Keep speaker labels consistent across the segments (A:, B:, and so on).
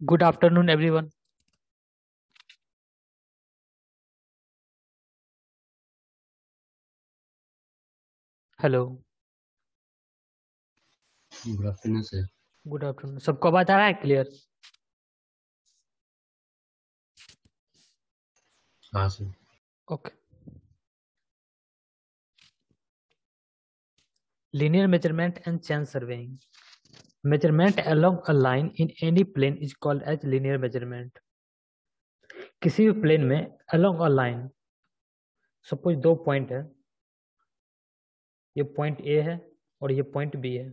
A: Good afternoon everyone hello
B: good afternoon sir
A: good afternoon सबको बात आ रहा है? क्लियर
B: हाँ sir
A: okay linear measurement and chain surveying measurement along a line in any plane is called as linear measurement किसी भी plane में along a line suppose दो पॉइंट है, ये पॉइंट ए है और ये पॉइंट बी है।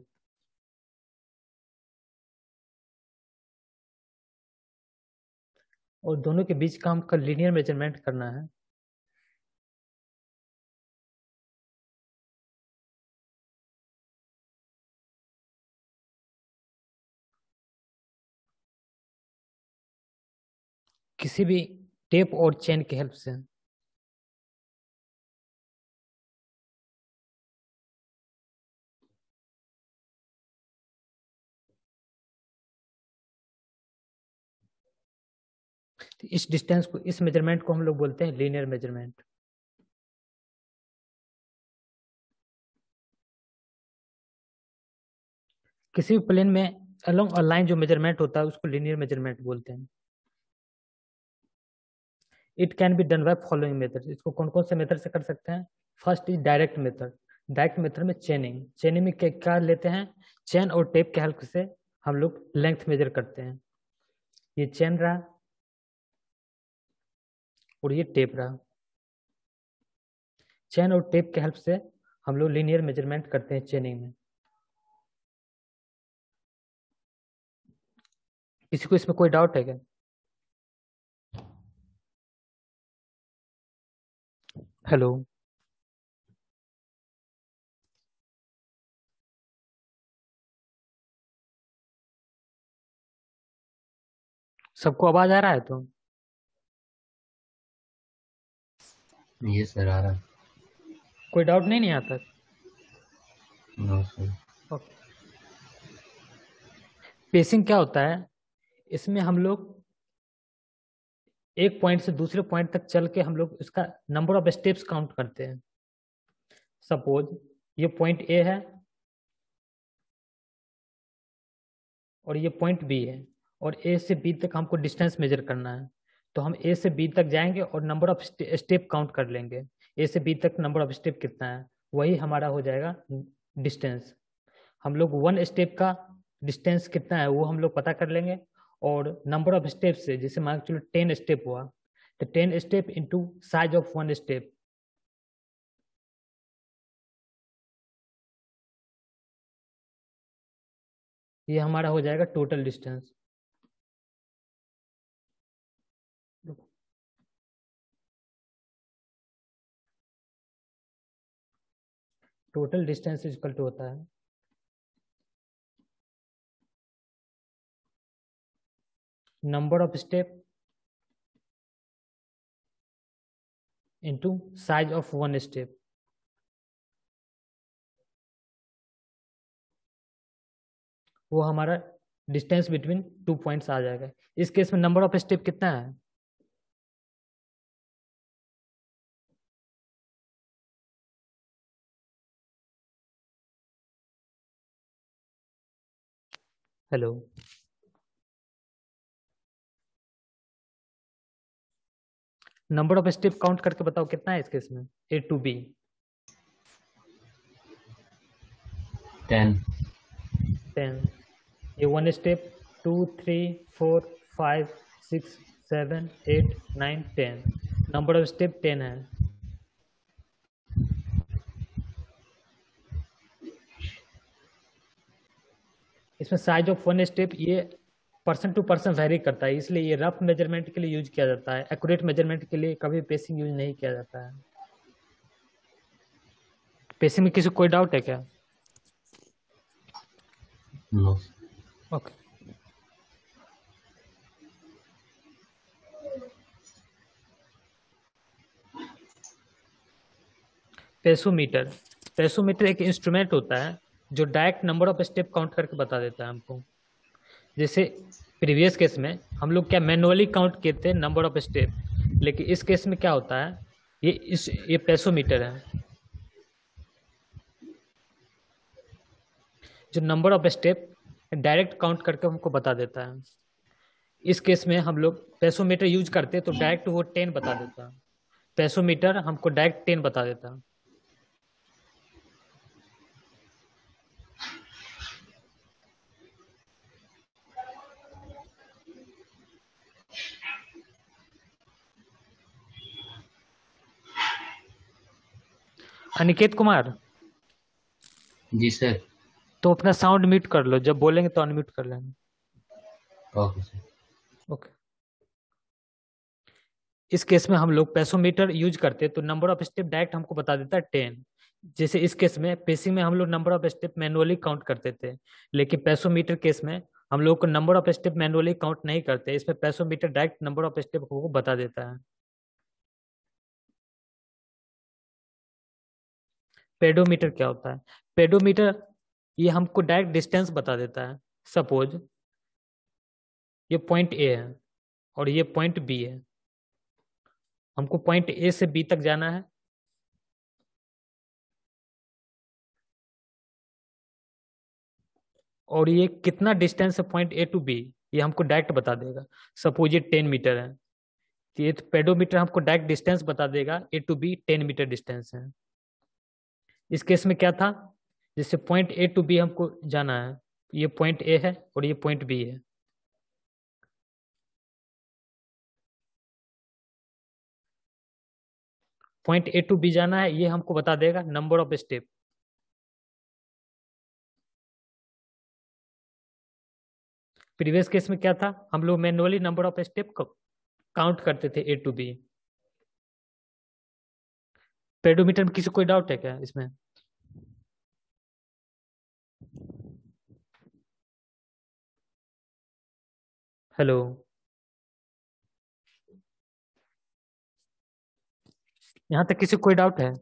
A: और दोनों के बीच का हमको लीनियर मेज़रमेंट करना है। किसी भी टेप और चेन की हेल्प से। इस डिस्टेंस को, इस मेज़रमेंट को हम लोग बोलते हैं लीनियर मेज़रमेंट। किसी भी प्लेन में अलोंग लाइन जो मेज़रमेंट होता है, उसको लीनियर मेज़रमेंट बोलते हैं। It can be done by following method इसको कौन कौन से मेथड से कर सकते हैं? First is direct method direct method में चेनिंग चेनिंग में क्या लेते हैं? चेन और टेप के हेल्प से हम लोग लेंथ मेजर करते हैं। ये चेन रहा और ये टेप रहा। चेन और टेप के हेल्प से हम लोग लीनियर मेज़रमेंट करते हैं चेनिंग में। किसी को इसमें कोई डाउट है क्या? हेलो सबको आवाज़ आ रहा है तो?
B: ये सर आ रहा है।
A: कोई डाउट नहीं नहीं आता
B: नो सर
A: पेसिंग क्या होता है? इसमें हम लोग एक पॉइंट से दूसरे पॉइंट तक चल के हम लोग इसका नंबर ऑफ़ स्टेप्स काउंट करते हैं। सपोज़ ये पॉइंट ए है और ये पॉइंट बी है और ए से बी तक हमको डिस्टेंस मेजर करना है। तो हम ए से बी तक जाएँगे और नंबर ऑफ़ स्टेप काउंट कर लेंगे। ए से बी तक नंबर ऑफ़ स्टेप कितना है? वही हमारा हो जाएगा डिस्टेंस हम लोग वन स्टेप का डिस्टेंस कितना है वो हम लोग पता कर लेंगे। और नंबर ऑफ़ स्टेप से जैसे मान चलो टेन स्टेप हुआ तो ten step into size of one step ये हमारा हो जाएगा total distance total distance equal to होता है number of step into size of one step. वो हमारा डिस्टेंस बिटवीन टू पॉइंट्स आ जाएगा। इस केस में नंबर ऑफ़ स्टेप कितना है? Hello number of step count करके बताओ कितना है इस केस में? A to B
B: ten
A: ten ये one step two three four five six seven eight nine ten number of step ten है। इसमें साइज़ ऑफ़ वन स्टेप ये पर्सन टू पर्सन वेरी करता है इसलिए ये रफ मेज़रमेंट के लिए यूज़ किया जाता है एक्यूरेट मेज़रमेंट के लिए कभी पेसिंग यूज़ नहीं किया जाता है। पेसिंग में किसी कोई डाउट है क्या?
B: नो
A: ओके पेसोमीटर पेसोमीटर एक इंस्ट्रूमेंट होता है जो direct number of step count करके बता देता है हमको। जैसे प्रीवियस केस में, हम लोग क्या मैनुअली काउंट किए थे नंबर ऑफ़ स्टेप लेकिन इस केस में क्या होता है, ये इस, ये पेसोमीटर है। जो number of step direct count करके हमको बता देता है। इस केस में हम लोग पेसोमीटर यूज़ करते तो डायरेक्ट वो टेन बता देता है। पेसोमीटर हमको डायरेक्ट टेन बता देता अनिकेत कुमार?
B: जी सर
A: तो अपना साउंड म्यूट कर लो जब बोलेंगे तो अनम्यूट कर लेना।
B: ओके सर
A: ओके इस केस में हम लोग पैसोमीटर यूज़ करते तो नंबर ऑफ़ स्टेप डायरेक्ट हमको बता देता है टेन जैसे इस केस में पेसी में हम लोग number of step manually count करते थे लेकिन पैसोमीटर केस में हम लोग को number of step manually count नहीं करते इसमें passometer direct number of step को बता देता है। पेडोमीटर क्या होता है? पेडोमीटर ये हमको डायरेक्ट डिस्टेंस बता देता है। सपोज़ ये पॉइंट ए है और ये पॉइंट बी है। हमको पॉइंट ए से बी तक जाना है। और ये कितना डिस्टेंस है पॉइंट ए टू बी, ये हमको डायरेक्ट बता देगा। सपोज़ ये टेन मीटर है तो ये पेडोमीटर हमको डायरेक्ट डिस्टेंस बता देगा। A to B ten metre distance है। इस केस में क्या था? जैसे पॉइंट ए टू बी हमको जाना है। ये पॉइंट ए है और ये पॉइंट बी है। पॉइंट ए टू बी जाना है, ये हमको बता देगा number of step previous case में क्या था? हम लोग manually number of step count करते थे ए टू बी पेडोमीटर में किसी कोई डाउट है क्या इसमें? हेलो यहाँ तक किसी कोई डाउट है?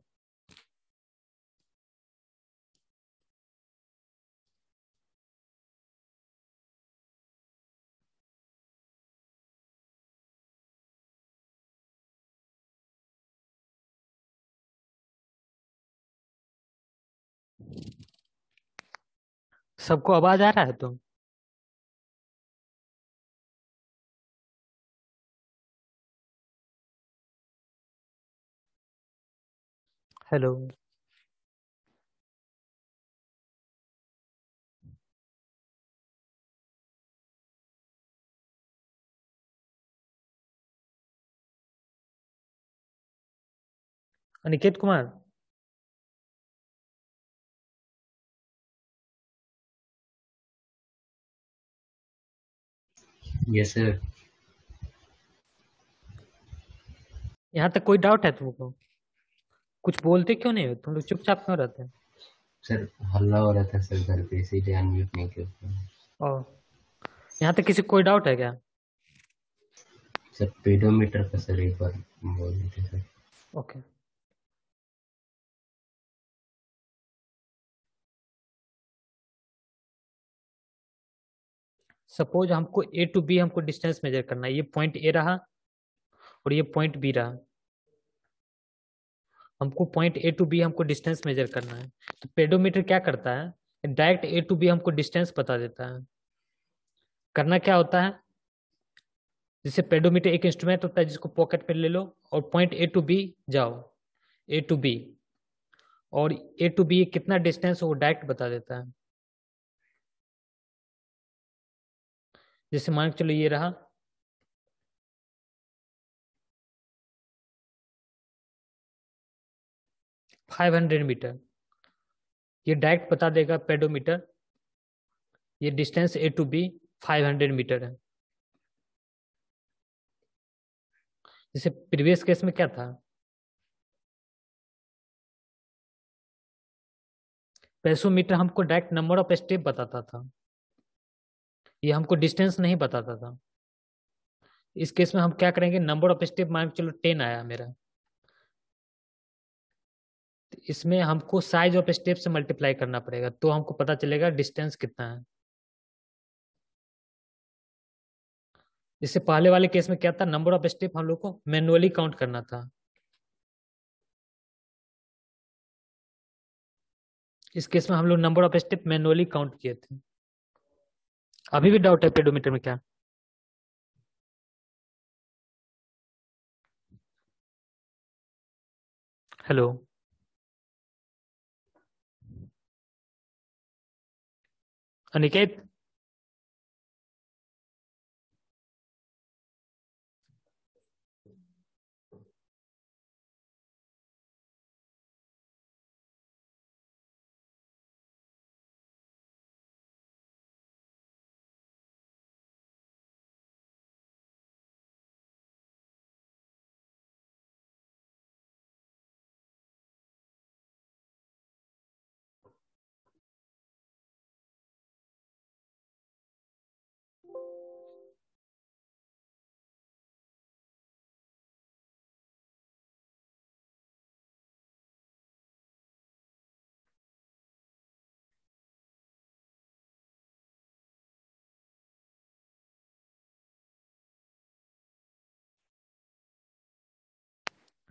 A: सबको आवाज़ आ रहा है तुम hello. Aniket Kumar.
B: Yes sir
A: यहाँ तक कोई डाउट है तुमको? कुछ बोलते क्यों नहीं हो? तुम लोग चुपचाप क्यों रहते हैं?
B: सर हल्ला हो रहा था सर घर पे इसीलिए अनम्यूट नहीं किया।
A: और यहाँ तक किसी कोई डाउट है क्या?
B: सर पेडोमीटर का सर एक बार बोल देते सर
A: ओके सपोज़ हमको ए टू बी हमको डिस्टेंस मेजर करना है। ये पॉइंट ए रहा और ये पॉइंट बी रहा। हमको पॉइंट ए टू बी हमको डिस्टेंस मेजर करना है। तो पेडोमीटर क्या करता है? डायरेक्ट ए टू बी हमको डिस्टेंस बता देता है। करना क्या होता है? जैसे पेडोमीटर एक इंस्ट्रूमेंट होता है जिसको पॉकेट पे ले लो और पॉइंट ए टू बी जाओ। ए टू बी और ए टू बी कितना डिस्टेंस वो डायरेक्ट बता देता है। जैसे मान के चलो ये रहा। Five hundred metre. ये डायरेक्ट बता देगा पेडोमीटर। ये distance A to B five hundred metre है। जैसे प्रीवियस केस में क्या था? पेसोमीटर हमको डायरेक्ट नंबर ऑफ़ स्टेप बताता था। ये हमको डिस्टेंस नहीं बताता था। इस केस में हम क्या करेंगे? नंबर ऑफ़ स्टेप मान चलो टेन आया मेरा। इसमें हमको साइज़ ऑफ़ स्टेप से मल्टीप्लाई करना पड़ेगा तो हमको पता चलेगा डिस्टेंस कितना है। इससे पहले वाले केस में क्या था? नंबर ऑफ़ स्टेप हम लोग को मैनुअली काउंट करना था। इस केस में हम लोग number of step manually count किए थे। अभी भी डाउट है पेडोमीटर में क्या? हेलो अनिकेत?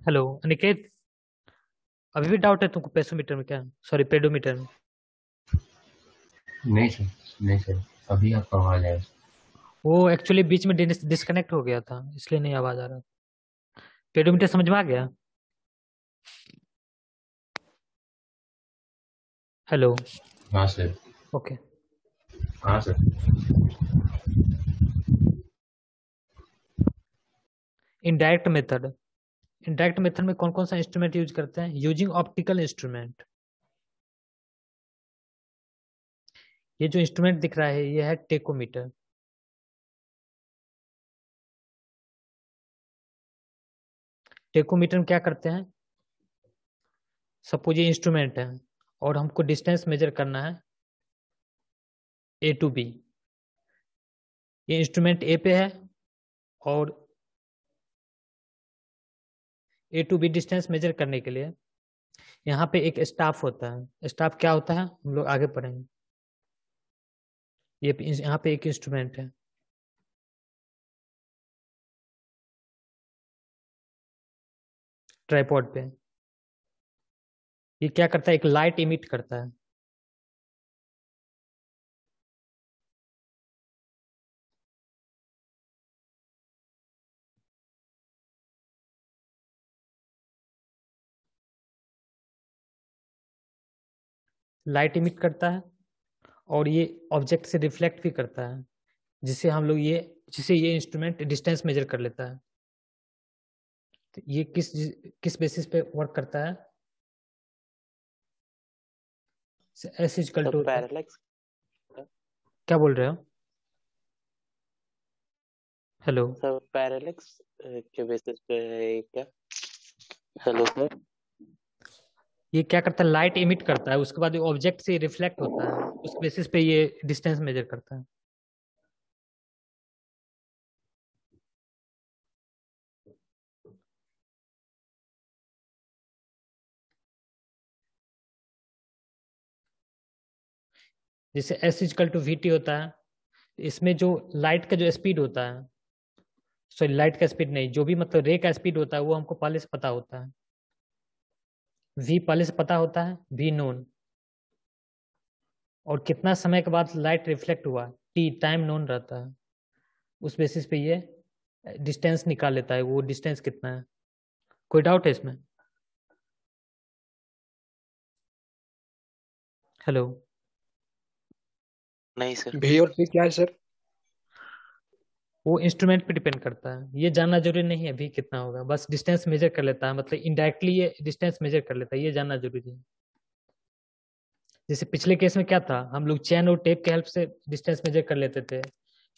A: हेलो अनिकेत? अभी भी डाउट है तुमको पेसोमीटर में क्या? सॉरी पेडोमीटर में।
B: नहीं सर नहीं सर अभी आपका आवाज़ आया।
A: वो एक्चुअली बीच में डिस्कनेक्ट हो गया था इसलिए नहीं आवाज़ आ रहा पेडोमीटर समझ में आ गया? हेलो
B: हाँ सर।
A: ओके
B: हाँ sir.
A: Indirect method indirect method में कौन कौन सा इंस्ट्रूमेंट यूज़ करते हैं? यूजिंग ऑप्टिकल इंस्ट्रूमेंट ये जो इंस्ट्रूमेंट दिख रहा है, ये है टेकोमीटर टेकोमीटर में क्या करते हैं? सपोज़ ये इंस्ट्रूमेंट है और हमको डिस्टेंस मेजर करना है ए टू बी ये इंस्ट्रूमेंट ए पे है और A to B distance measure करने के लिए, यहाँ पे एक स्टाफ होता है। स्टाफ क्या होता है? हम लोग आगे पढ़ेंगे। ये यहाँ पे एक इंस्ट्रूमेंट है। ट्राईपॉड पे। ये क्या करता है? एक लाइट इमिट करता है। लाइट इमिट करता है और ये ऑब्जेक्ट से रिफ्लेक्ट भी करता है जिससे हम लोग ये जिससे ये इंस्ट्रूमेंट डिस्टेंस मेजर कर लेता है। तो ये किस किस बेसिस पे वर्क करता है? एस इजकल टू क्या बोल रहे हो? हेलो
C: सर पैरेलैक्स के बेसिस पे क्या? हेलो सर
A: ये क्या करता है? लाइट इमिट करता है। उसके बाद ऑब्जेक्ट से रिफ्लेक्ट होता है। उस बेसिस पे ये डिस्टेंस मेजर करता है। जैसे S equal to V T होता है। इसमें जो लाइट का जो स्पीड होता है सॉरी लाइट का स्पीड नहीं, जो भी मतलब रे का स्पीड होता है, वो हमको पहले से पता होता है। वी पहले से पता होता है वी नोन और कितना समय के बाद लाइट रिफ्लेक्ट हुआ टी टाइम नोन रहता है। उस बेसिस पे ये डिस्टेंस निकाल लेता है वो डिस्टेंस कितना है। कोई डाउट है इसमें? हेलो
C: नहीं सर
D: भी और सी क्या है सर
A: वो इंस्ट्रूमेंट पे डिपेंड करता है। ये जानना ज़रूरी नहीं है भी कितना होगा। बस डिस्टेंस मेजर कर लेता है मतलब इनडायरेक्टली ये डिस्टेंस मेजर कर लेता है, ये जानना ज़रूरी है। जैसे पिछले केस में क्या था? हम लोग चैन और टेप के हेल्प से डिस्टेंस मेजर कर लेते थे।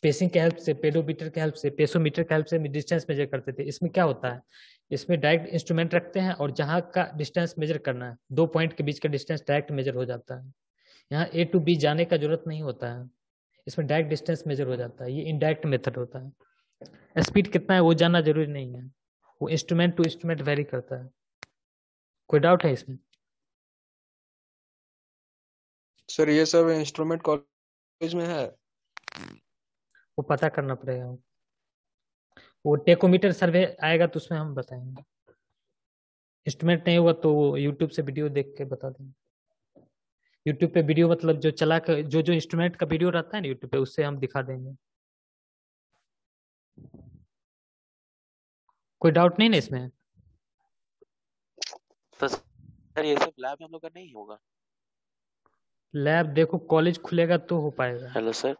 A: पेसिंग के हेल्प से पेडोमीटर के हेल्प से पेसोमीटर के हेल्प से डिस्टेंस मेजर करते थे। इसमें क्या होता है? इसमें डायरेक्ट इंस्ट्रूमेंट रखते हैं और जहाँ का डिस्टेंस मेजर करना है, दो पॉइंट के बीच का डिस्टेंस डायरेक्ट मेजर हो जाता है। यहाँ ए टू बी जाने का ज़रूरत नहीं होता है। इसमें डायरेक्ट डिस्टेंस मेजर हो जाता है ये इनडायरेक्ट मेथड होता है। स्पीड कितना है वो जानना ज़रूरी नहीं है। वो इंस्ट्रूमेंट टू इंस्ट्रूमेंट वेरी करता है। कोई डाउट है इसमें?
D: सर ये सब इंस्ट्रूमेंट कॉलेज में है?
A: वो पता करना पड़ेगा। वो टेकोमीटर सर्वे आएगा तो उसमें हम बताएँगे। इंस्ट्रूमेंट नहीं हुआ तो यूट्यूब से वीडियो देख के बता देंगे। यूट्यूब पे वीडियो मतलब जो चला कर जो जो इंस्ट्रूमेंट का वीडियो रहता है ना यूट्यूब पे उससे हम दिखा देंगे। कोई डाउट नहीं ना इसमें?
C: तो सर ये सब लैब हम लोग का नहीं होगा।
A: लैब देखो कॉलेज खुलेगा तो हो पाएगा।
C: हेलो सर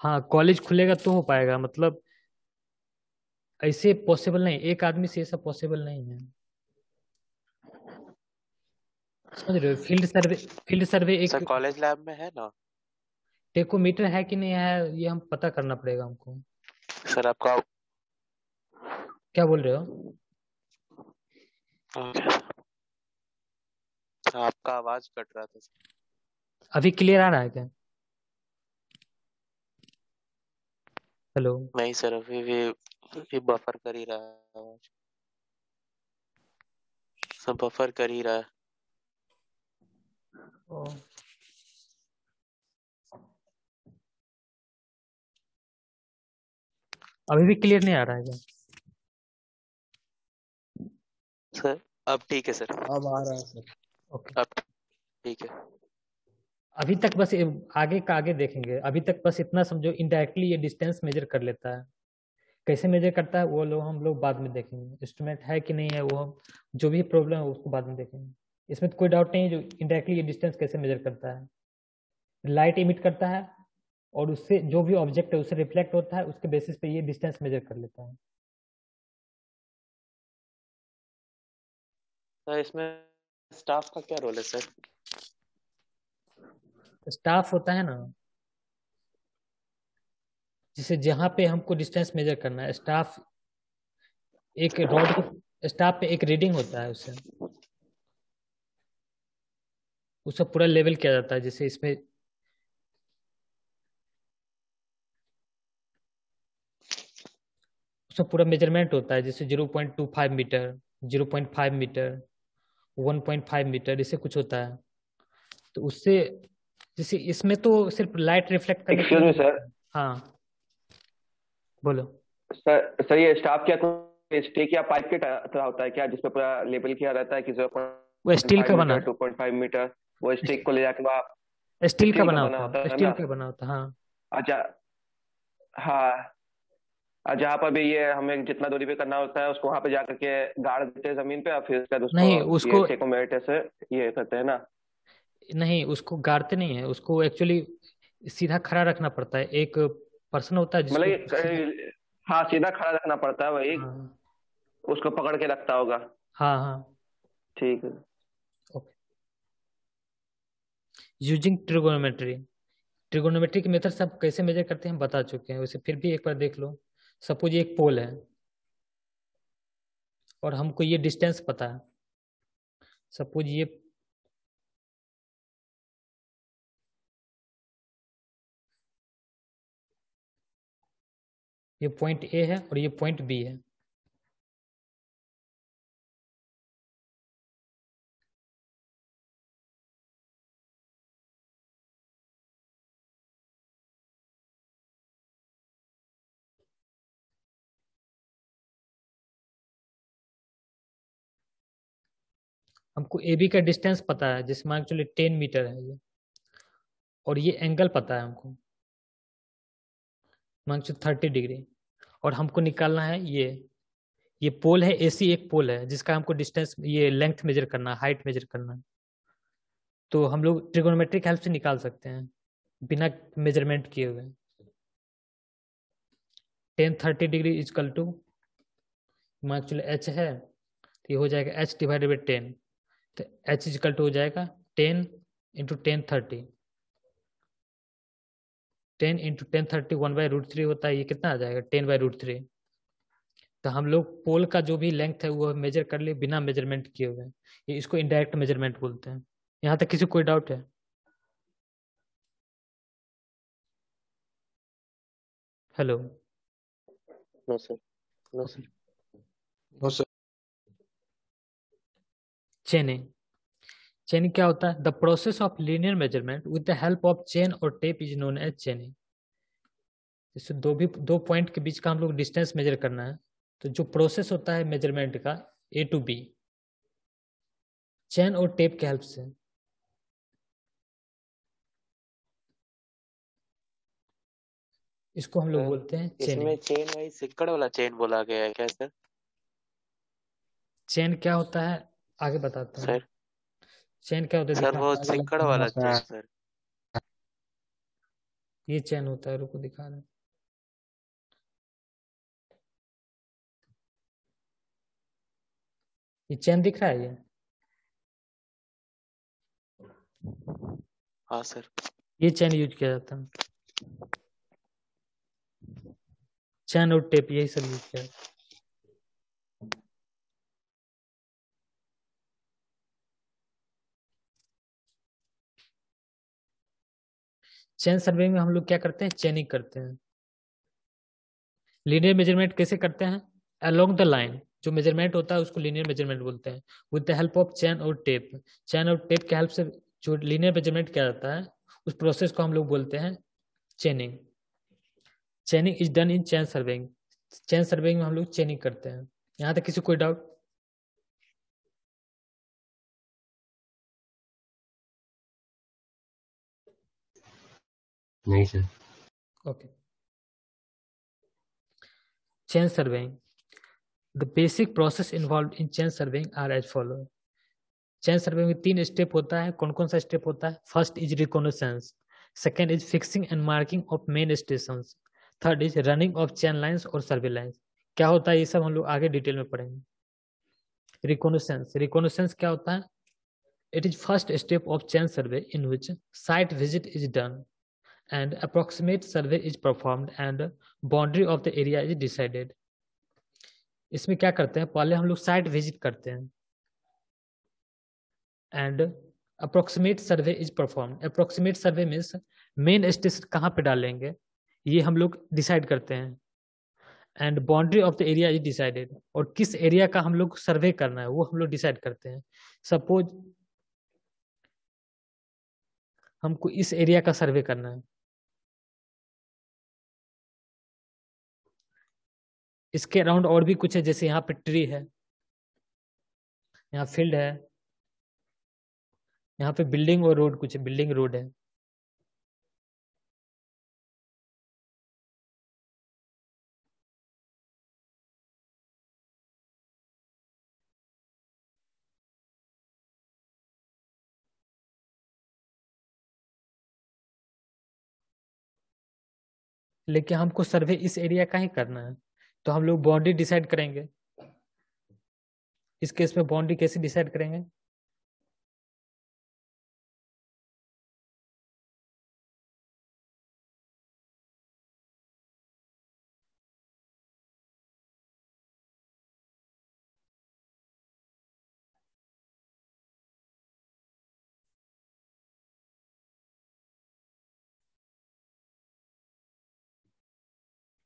A: हाँ कॉलेज खुलेगा तो हो पाएगा मतलब ऐसे पॉसिबल नहीं एक आदमी से ये सब पॉसिबल नहीं है। समझ रहे हो? फ़ील्ड सर्वे फ़ील्ड सर्वे एक
C: सर कॉलेज लैब में है ना?
A: टेकोमीटर है कि नहीं है ये हम पता करना पड़ेगा हमको।
C: सर आपका
A: क्या बोल रहे हो?
C: हाँ, आपका आवाज़ कट रहा था सर।
A: अभी क्लियर आ रहा है क्या? हेलो
C: नहीं सर अभी भी अभी बफर कर ही रहा है। आवाज़ सब बफर कर ही रहा है।
A: ओ, अभी भी क्लियर नहीं आ रहा है क्या?
C: सर अब ठीक है सर।
D: अब आ रहा है सर।
A: ओके
C: अब ठीक है।
A: अभी तक बस आगे का आगे देखेंगे। अभी तक बस इतना समझो इनडायरेक्टली ये डिस्टेंस मेजर कर लेता है। कैसे मेजर करता है वो लोग हम लोग बाद में देखेंगे। इंस्ट्रूमेंट है कि नहीं है वो हम जो भी प्रॉब्लम है उसको बाद में देखेंगे। इसमें तो कोई डाउट नहीं जो इनडायरेक्टली ये डिस्टेंस कैसे मेजर करता है। लाइट इमिट करता है और उससे जो भी ऑब्जेक्ट है उससे रिफ्लेक्ट होता है उसके बेसिस पे ये डिस्टेंस मेजर कर लेता है।
C: सर इसमें स्टाफ का क्या रोल है सर
A: स्टाफ होता है ना जिसे जहाँ पे हमको डिस्टेंस मेजर करना है स्टाफ एक रॉड स्टाफ पे एक रीडिंग होता है उससे उससे पूरा लेवल किया जाता है जैसे इसमें उसमें पूरा मेज़रमेंट होता है जैसे zero point two five metre zero point five metre one point five metre इससे कुछ होता है। तो उससे जैसे इसमें तो सिर्फ़ light reflect
E: excuse me sir
A: हाँ। बोलो।
E: सर सर ये स्टाफ क्या स्टिक या पाइप के तरह होता है क्या जिसपे पूरा लेबल किया रहता है कि ज़ीरो
A: वो स्टील का बना।
E: टू पॉइंट फाइव मीटर वो स्टिक को ले जाके वहाँ
A: स्टील का बना होता है स्टील का बना होता हाँ
E: अच्छा हाँ। जहाँ पर भी ये हमें जितना दूरी पे करना होता है उसको वहाँ पे जाकर के गाड़ देते हैं ज़मीन पे और फिर उसके उसको
A: नहीं, उसको-
E: ये से ये करते हैं ना?
A: नहीं उसको गाड़ते नहीं है उसको एक्चुअली सीधा खड़ा रखना पड़ता है। एक पर्सन होता है
E: मतलब हाँ सीधा खड़ा रखना पड़ता है वही।
A: हाँ।
E: उसको पकड़ के रखता होगा।
A: हाँ हाँ।
E: ठीक है।
A: यूजिंग ट्रिगोनोमेट्री ट्रिगोनोमेट्री के मेथड से आप कैसे मेजर करते हैं बता चुके हैं। वैसे फिर भी एक बार देख लो। सपोज़ एक पोल है। और हमको ये डिस्टेंस पता है। सपोज़ ये ये पॉइंट ए है और ये पॉइंट बी है। हमको ए बी का डिस्टेंस पता है, जिसमें एक्चुअली टेन मीटर है ये। और ये एंगल पता है हमको। मान थर्टी डिग्री और हमको निकालना है ये। ये पोल है एसी एक पोल है, जिसका हमको डिस्टेंस ये लेंथ मेजर करना हाइट मेजर करना है। तो हम लोग ट्रिगोनोमेट्रिक हेल्प से निकाल सकते हैं, बिना मेज़रमेंट किए हुए। Tan thirty degree equal to मान एच है तो ये हो जाएगा एच डिवाइडेड बाई टेन तो एच इजकल टू हो जाएगा ten into tan thirty ten into tan thirty one by root three होता है, ये कितना आ जाएगा? टेन बाई रूट थ्री तो हम लोग पोल का जो भी लेंथ है, वो मेजर कर लिए, बिना मेज़रमेंट किए हुए। ये इसको इनडायरेक्ट मेज़रमेंट बोलते हैं। यहाँ तक किसी कोई डाउट है? Hello
C: no sir no sir
A: chaining. Chaining क्या होता है? The process of linear measurement with the help of chain और tape is known as chaining जैसे दो भी दो पॉइंट के बीच का हम लोग डिस्टेंस मेजर करना है तो जो प्रोसेस होता है मेज़रमेंट का ए टू बी चैन और टेप के हेल्प से। इसको हम लोग बोलते हैं
C: इसमें चेन वाइज सिक्कड़ वाला चेन बोला गया है क्या सर?
A: चेन क्या होता है? आगे बताता हूँ।
C: सर।
A: चेन क्या होता है
C: सर वो सिक्कड़ वाला
D: है।
C: सर।
A: ये चेन होता है रुको दिखा रहे ये चेन दिख रहा है ये?
C: हाँ सर।
A: ये चेन यूज़ किया जाता है। चैन और टेप यही सब यूज़ किया जाता है। चैन सर्वे में हम लोग क्या करते हैं? चेनिंग करते हैं। लीनियर मेज़रमेंट कैसे करते हैं? अलोंग द लाइन जो मेज़रमेंट होता है उसको लीनियर मेज़रमेंट बोलते हैं। With the help of chain और टेप चैन और टेप के हेल्प से जो लीनियर मेज़रमेंट किया जाता है, उस प्रोसेस को हम लोग बोलते हैं chaining chaining is done in chain surveying chain surveying में हम लोग चेनिंग करते हैं। यहाँ तक किसी कोई डाउट
B: नहीं sir.
A: Okay. Chain surveying. The basic process involved in chain surveying are as follow. Chain survey में तीन स्टेप होता है। कौन कौन सा स्टेप होता है? First is reconnaissance second is fixing and marking of main station third is running of chain lines और सर्वे लाइंस क्या होता है? ये सब हम लोग आगे डिटेल में पढ़ेंगे। रिकॉनेसेंस रिकॉनेसेंस क्या होता है? It is first step of chain survey in which site visit is done and approximate survey is performed and boundary of the area is decided. इसमें क्या करते हैं? पहले हम लोग साइट विज़िट करते हैं। And approximate survey is perform approximate survey means main station कहाँ पे डालेंगे? ये हम लोग डिसाइड करते हैं। And boundary of the area is decided और किस एरिया का हम लोग सर्वे करना है, वो हम लोग डिसाइड करते हैं। सपोज़ हमको इस एरिया का सर्वे करना है। इसके अराउंड और भी कुछ है, जैसे यहाँ पे ट्री है, यहाँ फ़ील्ड है, यहाँ पे बिल्डिंग और रोड कुछ है, बिल्डिंग रोड है। लेकिन हमको सर्वे इस एरिया का ही करना है। तो हम लोग बाउंड्री डिसाइड करेंगे। इस केस में बाउंड्री कैसे डिसाइड करेंगे?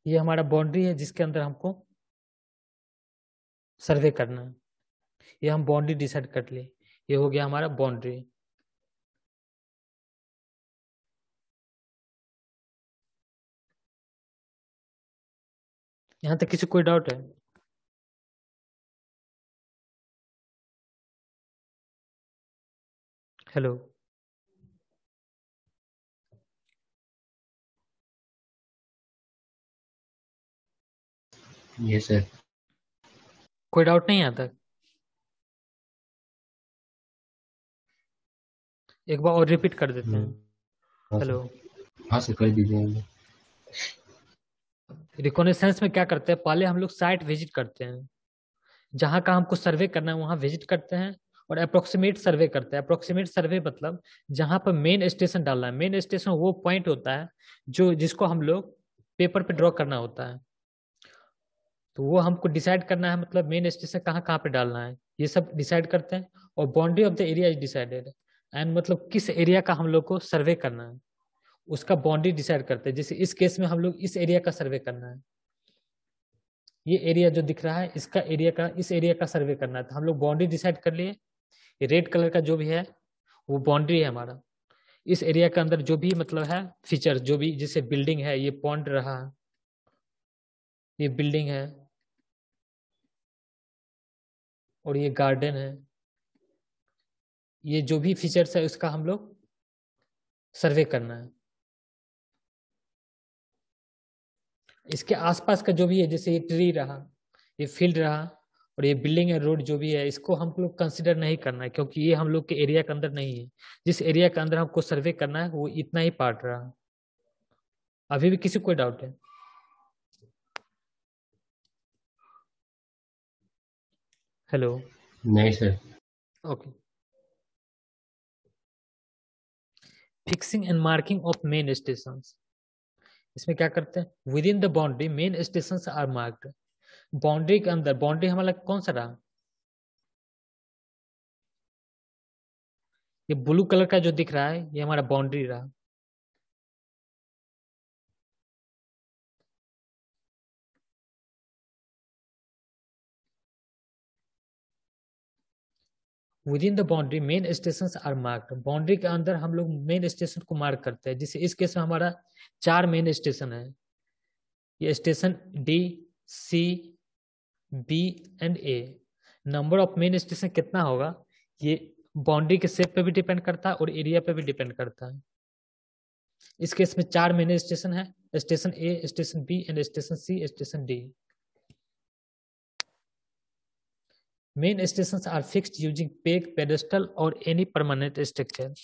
A: ये हमारा बाउंड्री है जिसके अंदर हमको सर्वे करना है। ये हम बाउंड्री डिसाइड कर लिए ये हो गया हमारा बाउंड्री यहाँ तक किसी कोई डाउट है? हेलो
B: ये सर
A: कोई डाउट नहीं आता एक बार और रिपीट कर देते हैं।
B: हाँ
A: हेलो
B: हाँ सर कर दीजिए
A: रिकॉनेसेंस में क्या करते हैं? पहले हम लोग साइट विज़िट करते हैं। जहाँ का हमको सर्वे करना है वहाँ विज़िट करते हैं और अप्रोक्सीमेट सर्वे करते हैं। अप्रोक्सीमेट सर्वे मतलब जहाँ पर मेन स्टेशन डालना है। मेन स्टेशन वो पॉइंट होता है जो जिसको हम लोग पेपर पे ड्रॉ करना होता है। तो वो हमको डिसाइड करना है मतलब मेन स्टेशन कहाँ कहाँ पे डालना है। ये सब डिसाइड करते हैं और boundary of the area is decided and मतलब किस एरिया का हम लोग को सर्वे करना है। उसका बाउंड्री डिसाइड करते हैं। जैसे इस केस में हम लोग इस एरिया का सर्वे करना है। ये एरिया जो दिख रहा है, इसका एरिया का, इस एरिया का सर्वे करना है। तो हम लोग बाउंड्री डिसाइड कर लिए। रेड कलर का जो भी है, वो बाउंड्री है हमारा। इस एरिया के अंदर जो भी मतलब है फीचर जो भी जैसे बिल्डिंग है, ये पॉन्ड रहा। ये बिल्डिंग है। और ये गार्डन है। ये जो भी फीचर्स है, उसका हम लोग सर्वे करना है। इसके आसपास का जो भी है, जैसे ये ट्री रहा, ये फ़ील्ड रहा और ये बिल्डिंग है रोड जो भी है, इसको हम लोग कंसिडर नहीं करना है, क्योंकि ये हम लोग के एरिया के अंदर नहीं है। जिस एरिया के अंदर हमको सर्वे करना है, वो इतना ही पार्ट रहा। अभी भी किसी कोई डाउट है? हेलो
B: नहीं sir.
A: Okay fixing and marking of main station इसमें क्या करते हैं? Within the boundary main station are marked boundary के अंदर बाउंड्री हमारा कौन सा रहा? ये ब्लू कलर का जो दिख रहा है ये हमारा बाउंड्री रहा। Within the boundary main station are marked boundary के अंदर हम लोग मेन स्टेशन को मार्क करते हैं। जिसे इस केस में हमारा चार मेन स्टेशन है। ये station D C B and A number of main station कितना होगा? ये बाउंड्री के शेप पे भी डिपेंड करता है और एरिया पे भी डिपेंड करता है। इस केस में चार मेन स्टेशन है। Station A station B and station C station D main station are fixed using peg pedestal और any permanent structure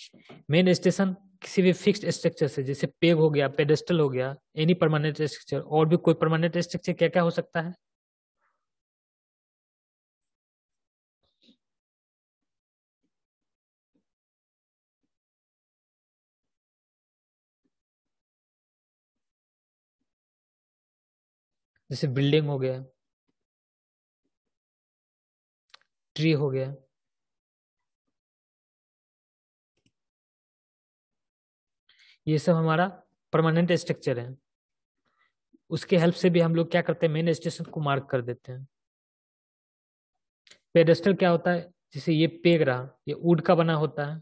A: main station किसी भी फिक्स्ड स्ट्रक्चर से, जैसे पेग हो गया पेडेस्टल हो गया एनी परमानेंट स्ट्रक्चर और भी कोई परमानेंट स्ट्रक्चर क्या क्या हो सकता है? जैसे बिल्डिंग हो गया। ट्री हो गया। ये सब हमारा परमानेंट स्ट्रक्चर है। उसके हेल्प से भी हम लोग क्या करते हैं? मेन स्टेशन को मार्क कर देते हैं। पेडेस्टल क्या होता है? जैसे ये पेग रहा, ये वुड का बना होता है।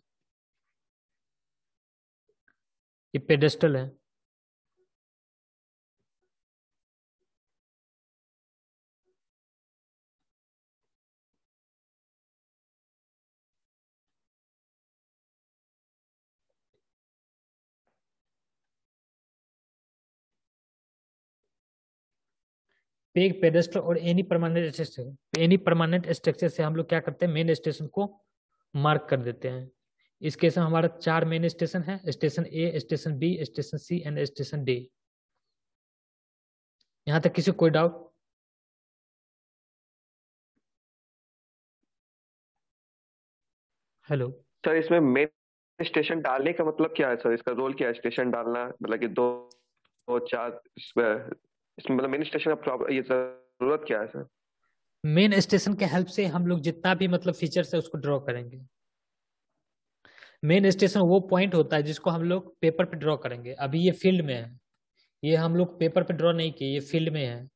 A: ये पेडेस्टल है। पेग पेडेस्टल और any permanent structure. Any permanent structure से हम लोग क्या करते हैं? मेन स्टेशन को मार्क कर देते हैं। इस केस में हमारा चार मेन स्टेशन है। Station A, station B, station C and station D. यहाँ तक किसी कोई डाउट हेलो
E: सर, इसमें मेन स्टेशन डालने का मतलब क्या है, सर? इसका रोल क्या है? स्टेशन डालना मतलब कि दो दो, चार मतलब मेन स्टेशन का ये ज़रूरत क्या है सर
A: मेन स्टेशन के हेल्प से हम लोग जितना भी मतलब फीचर्स है उसको ड्रॉ करेंगे। मेन स्टेशन वो पॉइंट होता है जिसको हम लोग पेपर पे ड्रॉ करेंगे। अभी ये फ़ील्ड में है। ये हम लोग पेपर पे ड्रॉ नहीं किए, ये फ़ील्ड में है।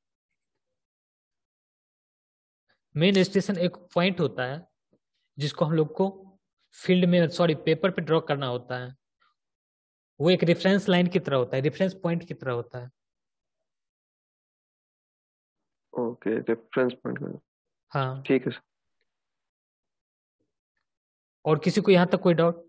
A: मेन स्टेशन एक पॉइंट होता है जिसको हम लोग को फ़ील्ड में सॉरी पेपर पे ड्रॉ करना होता है। वो एक रेफरेंस लाइन की तरह होता है रेफरेंस पॉइंट की तरह होता है।
E: ओके रेफरेंस पॉइंट
A: हाँ।
E: ठीक है सर
A: और किसी को यहाँ तक कोई doubt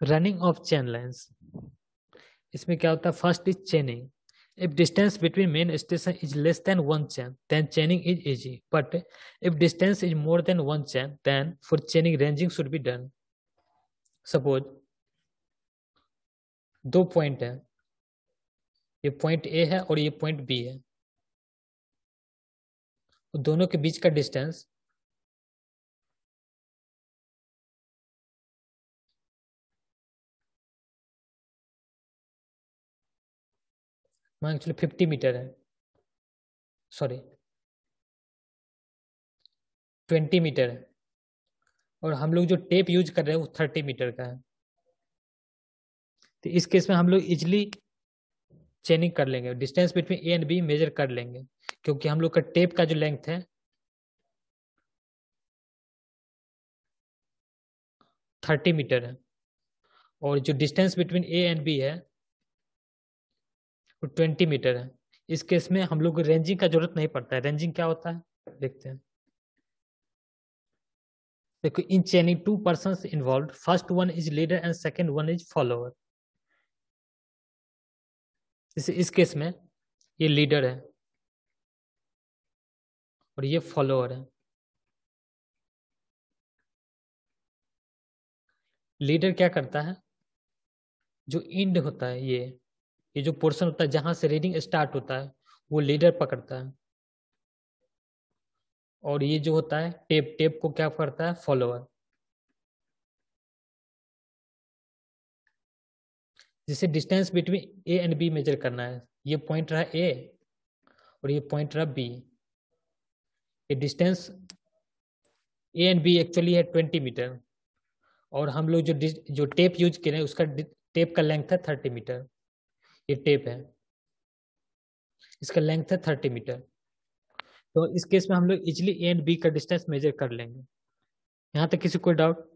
A: running of chain lines इसमें क्या होता है? First is chaining if distance between main station is less than one chain then chaining is easy but if distance is more than one chain then for chaining ranging should be done suppose दो point है ये point A है और ये point B है दोनों के बीच का डिस्टेंस मान एक्चुअली फिफ्टी मीटर है। सॉरी ट्वेंटी मीटर है। और हम लोग जो टेप यूज़ कर रहे हैं वो थर्टी मीटर का है। तो इस केस में हम लोग इजली चेनिंग कर लेंगे। Distance between A and B measure कर लेंगे। क्योंकि हम लोग का टेप का जो लेंथ है थर्टी मीटर है। और जो distance between A and B है ट्वेंटी मीटर है। इस केस में हम लोग को रेंजिंग का ज़रूरत नहीं पड़ता है। रेंजिंग क्या होता है? देखते हैं। देखो in chaining two person involve first one is leader and second one is follower जैसे इस केस में ये लीडर है और ये फॉलोअर है। लीडर क्या करता है? जो इंड होता है ये। ये जो पोर्शन होता है, जहाँ से रीडिंग स्टार्ट होता है, वो लीडर पकड़ता है। और ये जो होता है टेप टेप को क्या करता है? फॉलोअर जिसे distance between A and B measure करना है। ये पॉइंट रहा ए और ये पॉइंट रहा बी ये distance A and B actually है ट्वेंटी मीटर और हम लोग जो जो टेप यूज़ करें उसका टेप का लेंथ है थर्टी मीटर ये टेप है। इसका लेंथ है थर्टी मीटर तो इस केस में हम लोग इजिली ए एंड बी का डिस्टेंस मेजर कर लेंगे। यहाँ तक किसी कोई डाउट